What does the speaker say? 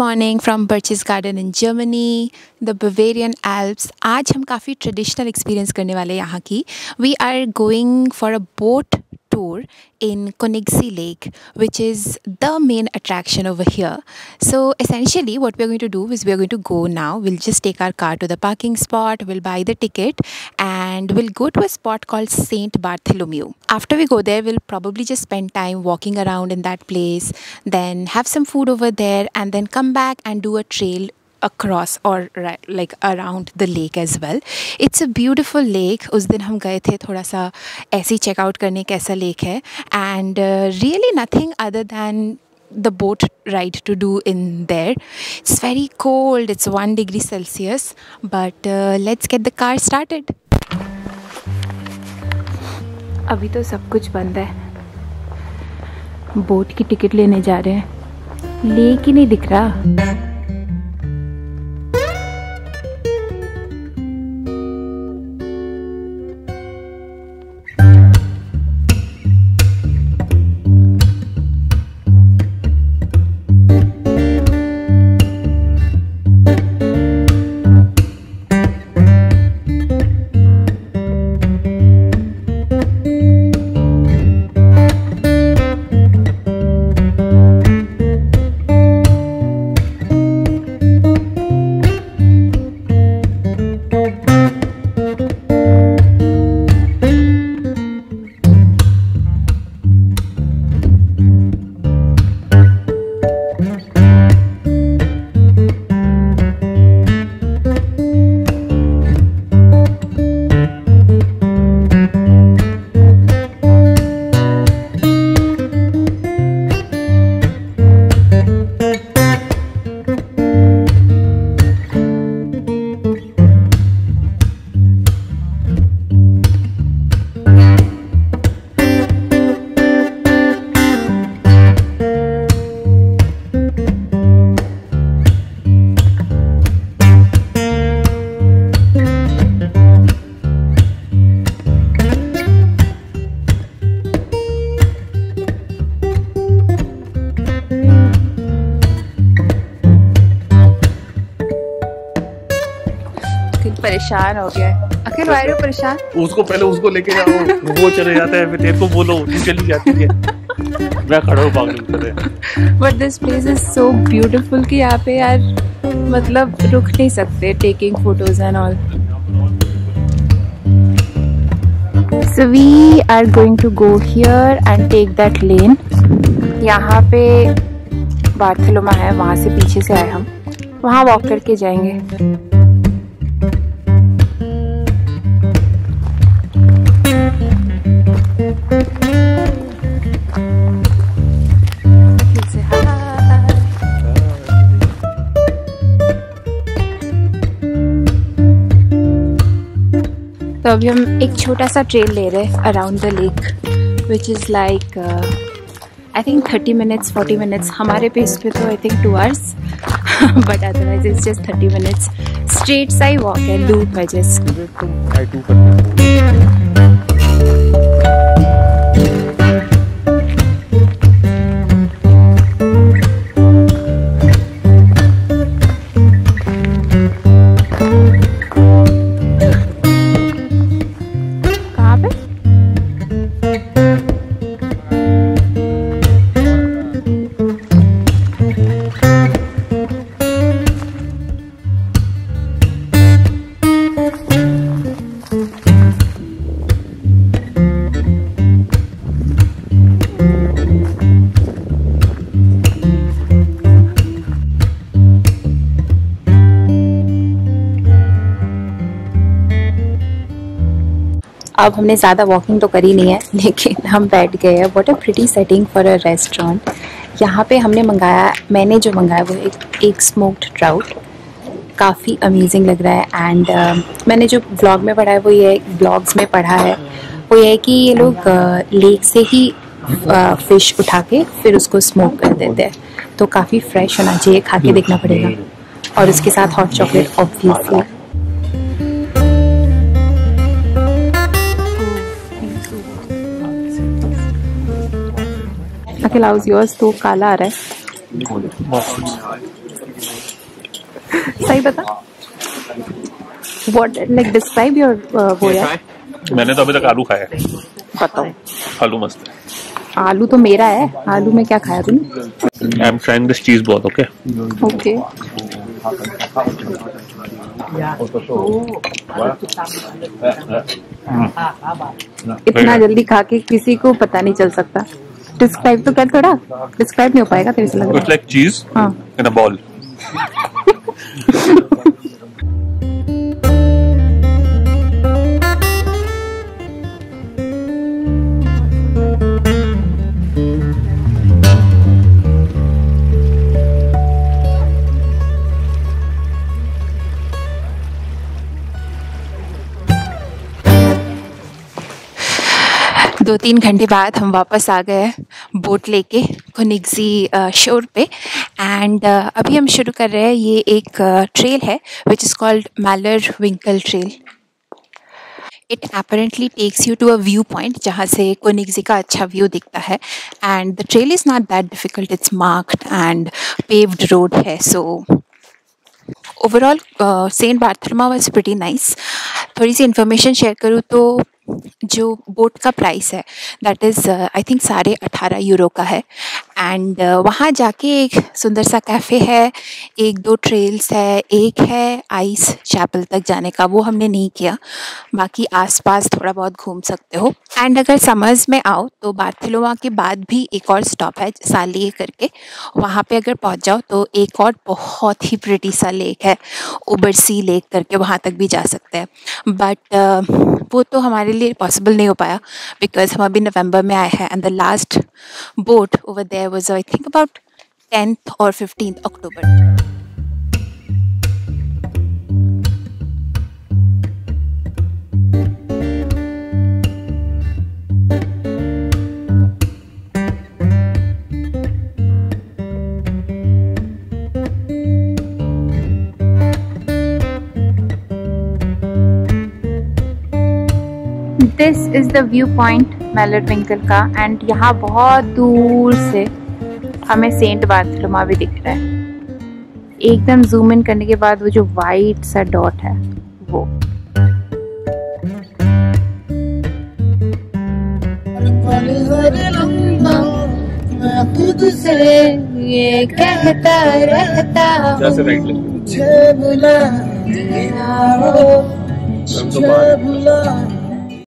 Morning from Berchtesgaden in Germany the Bavarian Alps आज हम काफ़ी ट्रेडिशनल एक्सपीरियंस करने वाले यहाँ की. We are going for a boat tour in Königssee Lake, which is the main attraction over here. So essentially what we're going to do is we're going to go now. We'll just take our car to the parking spot, we'll buy the ticket and we'll go to a spot called St. Bartholomew. After we go there, we'll probably just spend time walking around in that place, then have some food over there and then come back and do a trail across और like around the lake as well it's a beautiful lake उस दिन हम गए थे थोड़ा सा ऐसे ही checkout करने का ऐसा लेक है. And really nothing other than the boat ride to do in there it's very cold it's one degree Celsius but let's get the car started अभी तो सब कुछ बंद है. बोट की टिकट लेने जा रहे हैं. लेक ही नहीं दिख रहा. परेशान हो गया है। वाई हो परेशान? उसको पहले उसको लेके जाओ। वो चले जाते हैं फिर तेरे को बोलो तू चली जाती है। मैं खड़ा हूँ पागल but this place is so beautiful कि यहाँ पे यार मतलब रुक नहीं सकते taking photos and all So we are going to go here and take that lane. यहाँ पे बार्थलोमा है वहाँ से पीछे से आए हम। वहाँ वॉक करके जाएँगे। तो अभी हम एक छोटा सा ट्रेल ले रहे हैं around the lake which is like I think thirty minutes forty minutes हमारे पेस पे तो I think two hours but otherwise it's just thirty minutes straight सा ही वॉक है लूप है जस्ट अब हमने ज़्यादा वॉकिंग तो करी नहीं है लेकिन हम बैठ गए हैं। What a pretty setting for a restaurant यहाँ पे हमने मंगाया मैंने जो मंगाया वो एक एक स्मोक्ड ट्राउट काफ़ी अमेजिंग लग रहा है। एंड uh, मैंने जो ब्लॉग में पढ़ा है वो ये ब्लॉग्स में पढ़ा है। वो ये है कि ये लोग लेक uh, से ही फ़िश uh, उठा के फिर उसको स्मोक कर देते हैं। तो काफ़ी फ्रेश होना चाहिए खा के देखना पड़ेगा। और उसके साथ हॉट चॉकलेट ऑब्वियसली अखिल हाउस योर्स तो काला आ रहा है। सही बता। व्हाट लाइक डिस्क्राइब योर वो यार। मैंने तो अभी तक आलू खाया है। बताओ। आलू मस्त है। आलू तो मेरा है। आलू में क्या खाया तूने? I am trying this cheese बहुत ओके ओके इतना जल्दी खा के किसी को पता नहीं चल सकता। डिस्क्राइब तो कर थोड़ा। डिस्क्राइब नहीं हो पाएगा तेरे से लग रहा है। लाइक चीज़ हाँ। इन अ बॉल दो तीन घंटे बाद हम वापस आ गए बोट लेके कोनिग्जी शोर पे। एंड अभी हम शुरू कर रहे हैं। ये एक ट्रेल है which is called Malerwinkel trail it apparently takes you to a view point जहाँ से कोनिग्जी का अच्छा व्यू दिखता है। And the trail is not that difficult it's marked and paved road है so overall Saint Bartholomä was pretty nice थोड़ी सी information share करूँ तो जो बोट का प्राइस है दैट इज़ आई थिंक साढ़े अठारह यूरो का है. एंड uh, वहाँ जाके एक सुंदर सा कैफ़े है एक दो ट्रेल्स है एक है आइस चैपल तक जाने का वो हमने नहीं किया. बाकी आसपास थोड़ा बहुत घूम सकते हो. एंड अगर समर्स में आओ तो बार्थिलोमा के बाद भी एक और स्टॉप है सालिए करके. वहाँ पे अगर पहुँच जाओ तो एक और बहुत ही प्रिटी सा लेक है. ओबरसी लेक करके वहाँ तक भी जा सकते हैं. बट वो तो हमारे लिए पॉसिबल नहीं हो पाया बिकॉज़ हम अभी नवंबर में आए हैं and the last boat over there was I think about tenth और fifteen October this is the view point Malerwinkel का एंड यहाँ बहुत दूर से हमें सेंट बार्थलोमा भी दिख रहा है। एकदम जूम इन करने के बाद वो जो वाइट सा डॉट है वो। खुद से ये कहता रहता राइट बुला